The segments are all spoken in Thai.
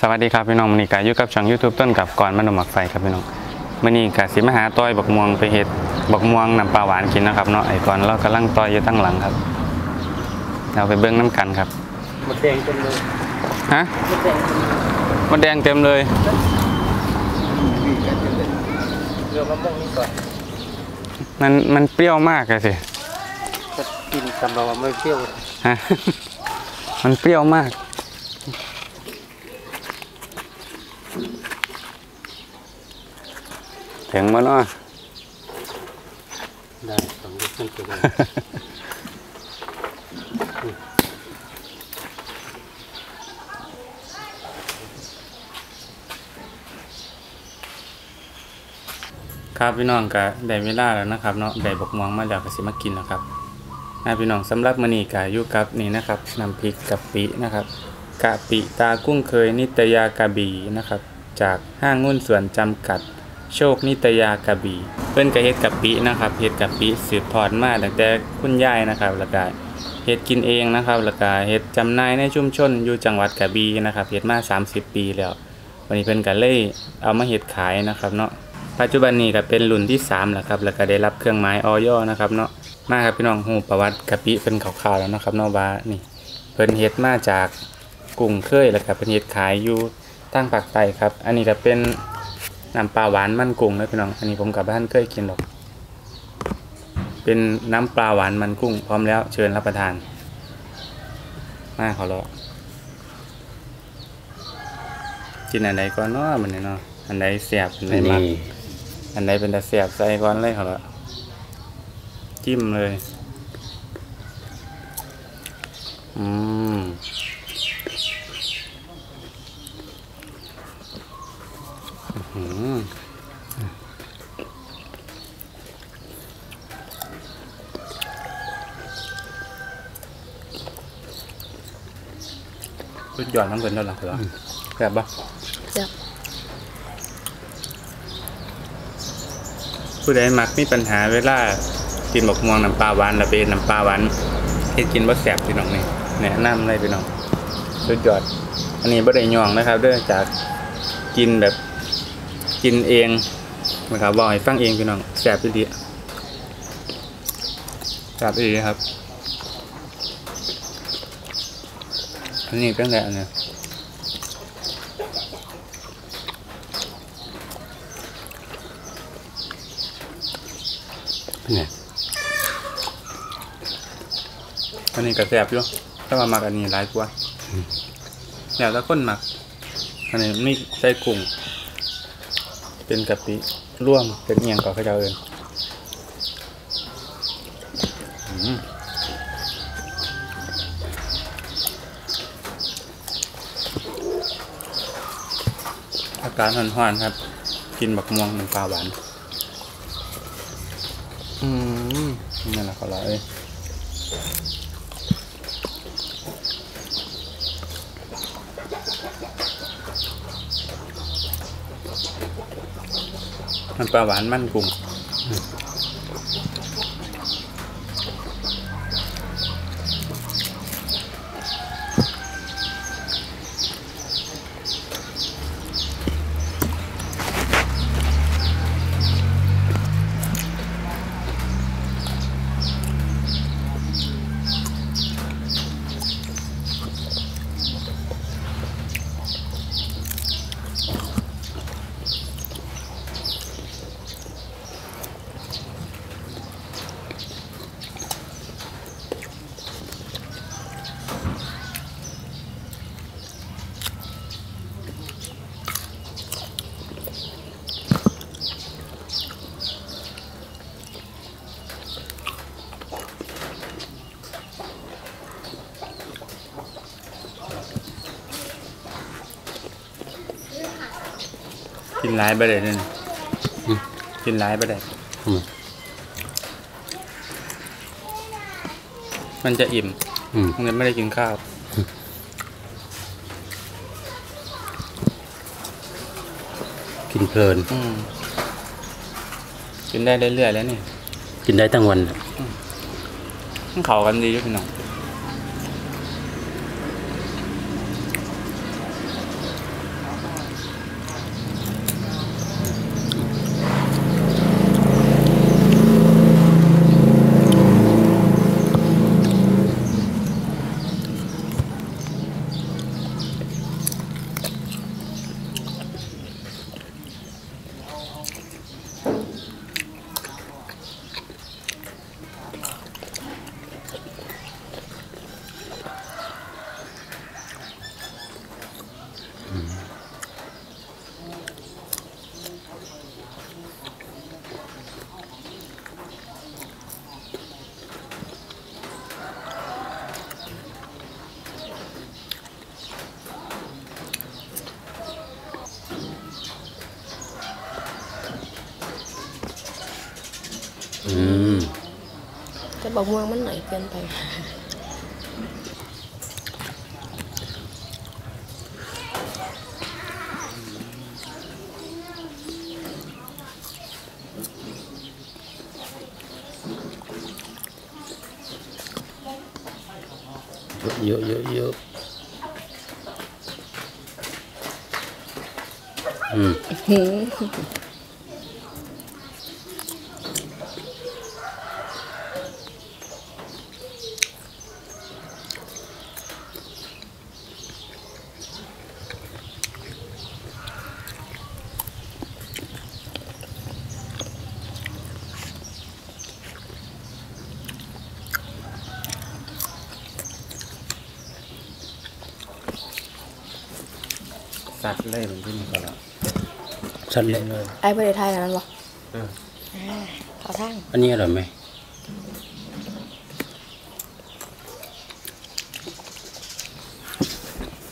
สวัสดีครับพี่น้องมันนี้กาอยู่กับช่อง YouTube ต้นกับก่อนมนมหมักไฟครับพี่น้องมื่อนี้กาสิมาหาต้อยบักม่วงไปเฮ็ดบักม่วงน้ำปลาหวานกินนะครับเนาะไอ้ก่อนเรากำลังต้อยอยู่ตั้งหลังครับเราไปเบิ้งน้ำกันครับหมดแดงเต็มเลยฮะหมดแดงมันแดงเต็มเลยเรือมะม่วงนี่ก่อนมันมันเปรี้ยวมากเลยสิจะกินกำลังไม่เปรี้ยวฮะมันเปรี้ยวมาก ถึงมั้เนาะได้สองลูกขึ้นตัวครับพี่น้องก็ได้เวลาแล้วนะครับเนาะได้บกม่วงมาแล้วก็สิมากินแล้วครับนะพี่น้องสำหรับมื้อนี้ก็อยู่กับนี่นะครับน้ำพริกกะปินะครับกะปิตากุ้งเคยนิตยากระบี่นะครับ จากห้างหุ้นส่วนจำกัด โชคนิตยากระบี่เพิ่อนก็เฮ็ดกะปินะครับเฮ็ดกะปิสืบทอดมาตั้งแต่คุณยายนะครับแล้วก็เฮ็ดกินเองนะครับแล้วก็เฮ็ดจำหน่ายในชุมชนอยู่จังหวัดกระบี่นะครับเฮ็ดมา 30 ปีแล้ว วันนี้เพิ่นก็เลยเอามาเฮ็ดขายนะครับเนาะปัจจุบันนี้ก็เป็นรุ่นที่3แล้วครับแล้วก็ได้รับเครื่องหมายออยนะครับเนาะมาครับพี่น้องฮู้ประวัติกะปิเป็นข่าวๆแล้วนะครับเนาะว่านี่เพิ่นเฮ็ดมาจากกรุงเคยแล้วก็เพิ่นเฮ็ดขายอยู่ทางภาคใต้ครับ อันนี้ก็เป็น น้ำปลาหวานมันกุ้งนะพี่น้อง อันนี้ผมกับบ้านเคยกินหรอก เป็นน้ำปลาหวานมันกุ้ง พร้อมแล้วเชิญรับประทาน มาขอรอกินอันใดก่อนเนาะมันนี่เนาะ อันใดแซ่บอันใดมักอันใดเป็นตาเสียบใส่ก้อนเลยครับจิ้มเลย อืมอื้อหือ สุดยอดทั้งเป็นแล้วหรอครับแบบบ่จับผู้ใดมักมีปัญหาเวลากินบกม่วงน้ำปลาหวานระเบนน้ำปลาหวานเฮ็ดกินบ่แซ่บพี่น้องนี่แนะนำเลยพี่น้องสุดยอด อันนี้บ่ได้ย่องนะครับเด้อจากกินแบบกินเองนะครับบอกให้ฟังเองพี่น้องแซ่บดีแซ่บดีครับ นนี้เป็นไงอันเนี้ยเป็นไงอันนี้ก็แซ่บอยู่ถ้ามามักอันนี้หลายกว่าแล้วแต่คนมัก อันนี้มีใส่กุ้งเป็นกะปิร่วมเป็นเอียงก่อนเขาเจ้าเอินอืม อากาศร้อนๆครับ กินบักม่วงน้ำปลาหวาน อืมนี่นแหละเขาเลยมันปลาหวานมันกุ้ง กินร้ายไปเลยเนี่ยกินร้ายไปเลยอืมมันจะอิ่มอืมมันไม่ได้กินข้าวกินเพลินอืมกินได้เรื่อยๆแล้วนี่ กินได้ทั้งวันมันเข้ากันดีอยู่พี่น้อง อืมจะบอกม่ วงมันหน่อยเกินไป เยอะเยอะเยอะอืม สัตว์เล่มันที่นี่ก็แล้วชัดเลยเลยไอ้ประเทศไทยอันนั้นวะเออขอทั้งอันนี้อร่อยไหม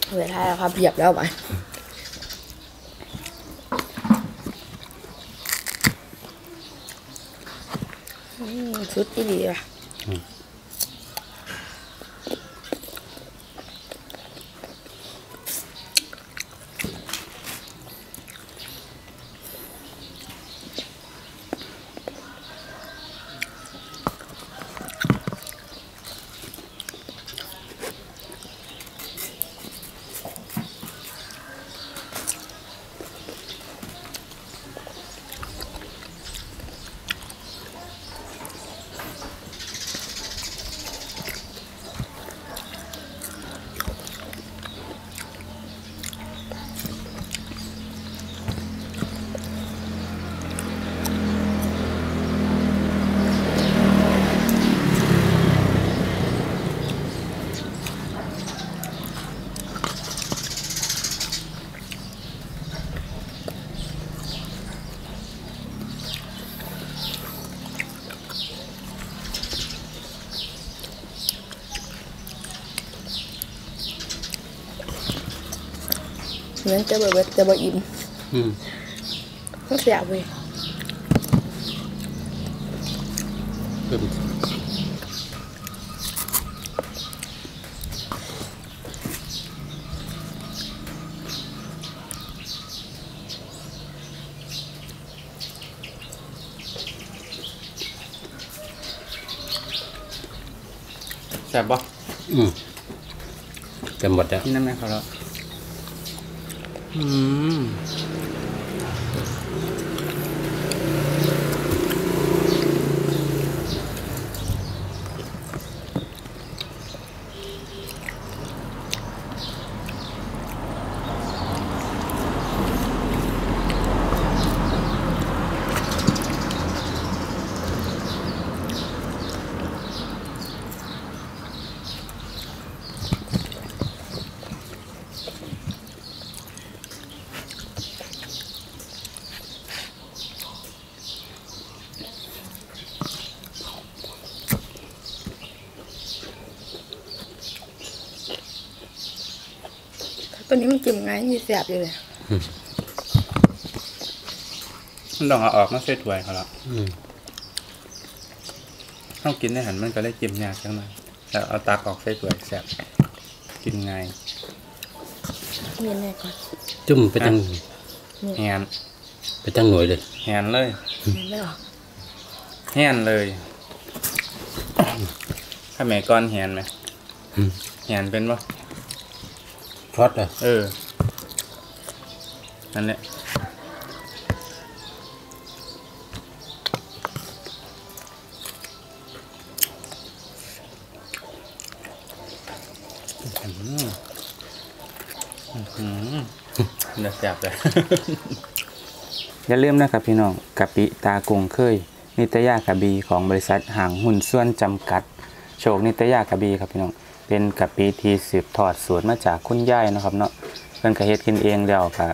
ประเทศไทยราคาเพียบแล้วไปอืมชุดที่ดีว่ะ เหมือนจะเบิดจะบ่อิ่มอืมมันเสียเว้ยเพิ่มแซ่บบ่อืมเต็มหมดแล้วนี่นั่นไหมเขาแล้ว อื ตัวนี้มันจิ้มง่ายนี่เสียบอยู่เลยมันต้องเอาออกมาใส่ถ้วยเขาแล้วอืมเข้ากินได้หันมันก็ได้จิ้มยากจังเลยแต่เอาตักออกใส่ถ้วยแซ่บกินง่ายเมียนแน่ก่อนจุ่มไปตั้งแฮนไปตั้งหน่วยเลยแฮนเลยเมียนไม่ออกแฮนเลยถ้าแม่ก้อนแฮนไหมอืมแฮนเป็นปะ ทอดอะเออ นั่นแหละอืมอืมเดือดแสบเลยอย่าลืมนะครับพี่น้องกะปิตากุงเคย นิตยากระบีของบริษัทห่างหุ้นส่วนจำกัด โชคนิตยากระบีครับพี่น้อง เป็นกะปิที่สืบทอดสูตรมาจากคุณยายนะครับเนาะเพิ่นก็เฮ็ดกินเองแล้วก็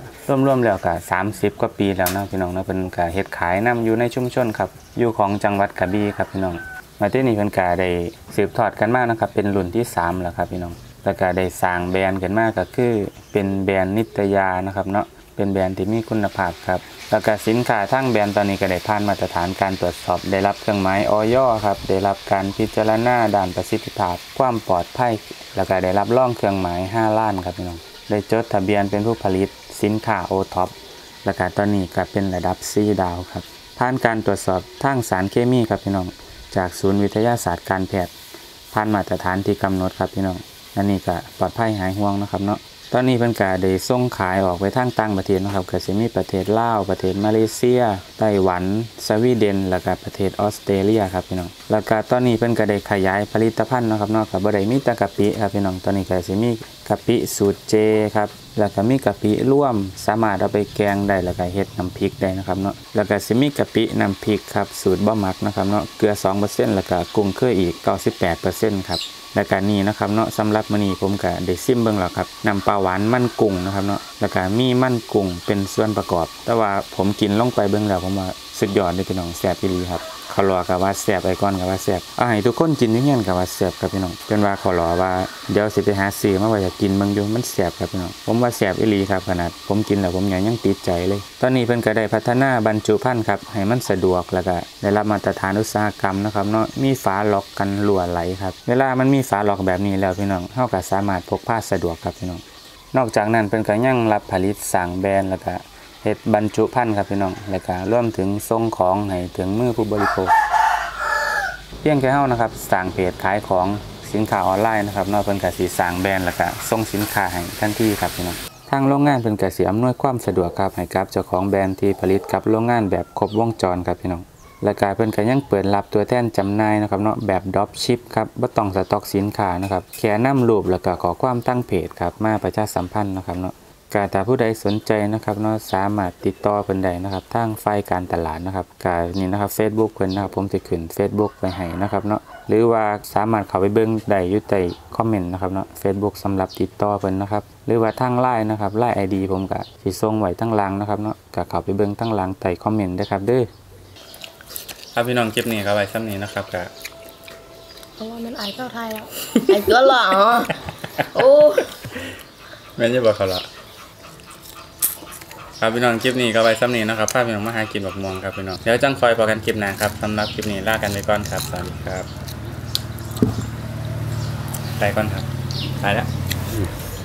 รวมๆแล้วก็30 กว่าปีแล้วเนาะพี่น้องเนาะเพิ่นก็เฮ็ดขายนํอยู่ในชุมชนครับอยู่ของจังหวัดกระบี่ครับพี่น้อง มาที่นี่เพิ่นก็ได้สืบทอดกันมากนะครับเป็นรุ่นที่3แล้วครับพี่น้องแล้วก็ได้สร้างแบรนด์กันมากก็คือเป็นแบรนด์นิตยานะครับเนาะ เป็นแบรนด์ที่มีคุณภาพครับแล้วก็สินค้าทั้งแบรนด์ตอนนี้ก็ได้ผ่านมาตรฐานการตรวจสอบ ได้รับเครื่องหมายออยครับ ได้รับการพิจารณาด้านประสิทธิภาพ ความปลอดภัย แล้วก็ได้รับร่องเครื่องหมาย 5 ล้านครับพี่น้อง ได้จดทะเบียนเป็นผู้ผลิตสินค้าโอท็อปแล้วก็ตอนนี้ก็เป็นระดับ 4 ดาวครับ ผ่านการตรวจสอบทางสารเคมีครับพี่น้อง จากศูนย์วิทยาศาสตร์การแพทย์ผ่านมาตรฐานที่กำหนดครับพี่น้องอันนี้ก็ปลอดภัยหายห่วงนะครับเนาะ ตอนนี้เพิ่นก็ได้ส่งขายออกไปทางต่างประเทศนะครับก็สิมีประเทศลาว ประเทศมาเลเซีย ไต้หวัน สวีเดน แล้วก็ประเทศออสเตรเลียครับพี่น้อง แล้วก็ตอนนี้เพิ่นก็ได้ขยายผลิตภัณฑ์นะครับเนากบ่ได้มีแต่กะปิครับพี่น้อง ตอนนี้ก็สิมีกะปิสูตรเจครับ แล้วก็มีกะปิร่วม สามารถเอาไปแกงได้ แล้วก็เฮ็ดน้ำพริกได้นะครับเนาะ แล้วก็สิมีกะปิน้ำพริกครับสูตรบ่หมักนะครับเนาะ เกลือ 2%แล้วก็กุ้งเคยอีก 98%ครับ และการนี้นะครับเนาะสำหรับมื้อนี้ผมก็ได้ซิมเบิ่งแล้วครับนำปลาหวานมันกุ้งนะครับเนาะแล้วก็มีมันกุ้งเป็นส่วนประกอบ แต่ว่าผมกินลงไปเบิ่งแล้วผมว่าสุดยอดเลยพี่น้องแซ่บอีหลีครับ ขรอกับว่าแซ่บไอก้อนกับว่าแซ่บเอาให้ทุกคนกินอยู่เงี้ยกับว่าแซ่บครับพี่น้องเป็นว่าขารอว่าเดี๋ยวสิไปหาซื้อมาว่าจะกินเบิ่งอยู่มันแซ่บครับพี่น้องผมว่าแซ่บอีหลีครับขนาดผมกินแล้วผมยังยังติดใจเลย ตอนนี้เพิ่นก็ได้พัฒนาบรรจุภัณฑ์ครับให้มันสะดวกแล้วก็ได้รับมาตรฐานอุตสาหกรรมนะครับเนาะมีฝาล็อกกันรั่วไหลครับเวลามันมีฝาล็อกแบบนี้แล้วพี่น้องเฮาก็สามารถพกพาสะดวกครับพี่น้องนอกจากนั้นเพิ่นก็ยังรับผลิตสั่งแบรนด์แล้วก็ เฮ็ดบรรจุภัณฑ์ครับพี่น้องแล้วก็ร่วมถึงส่งของให้ถึงมือผู้บริโภคเพียงแค่เฮานะครับสั่งเพจขายของสินค้าออนไลน์นะครับนอกเพิ่นกสิสั่งแบรนด์แล้วก็ส่งสินค้าให้ทันทีครับพี่น้องทางโรงงานเพิ่นกสิอำนวยความสะดวกครับให้กับเจ้าของแบรนด์ที่ผลิตกับโรงงานแบบครบวงจรครับพี่น้องและก็เพิ่นก็ยังเปิดรับตัวแทนจำหน่ายนะครับเนาะแบบ dropship ครับบ่ต้องสต็อกสินค้านะครับแค่นำรูปแล้วก็ข้อความทางเพจครับมาประชาสัมพันธ์นะครับเนาะ กาถ้าผู้ใดสนใจนะครับเนาะสามารถติดต่อเพิ่นได้นะครับทางฝ่ายการตลาดนะครับกานี่นะครับ Facebook เพิ่นนะครับผมจะขึ้น Facebook ไว้ให้นะครับเนาะหรือว่าสามารถเข้าไปเบิ่งได้อยู่ใต้คอมเมนต์นะครับเนาะ Facebook สำหรับติดต่อเพิ่นนะครับหรือว่าทาง LINE นะครับ LINE ID ผมก็สิส่งไว้ทั้งล่างนะครับเนาะก็เข้าไปเบิ่งทั้งล่างใต้คอมเมนต์ได้ครับเด้อครับพี่น้องคลิปนี้ก็ไว้ซ้ำนี้นะครับก็เพราะว่ามันไอเข้าไทยแล้วไอเกลือหรอโอ้แม่นจะบอกเขาละ ครับพี่น้องคลิปนี้ก็ไปซ้ำนี้นะครับภาพพี่น้องมาหากินบักม่วงครับพี่น้องเดี๋ยวจังคอยพอกันคลิปหน้าครับสำหรับคลิปนี้ลากันไปก่อนครับสวัสดีครับไปก่อนครับไปแล้ว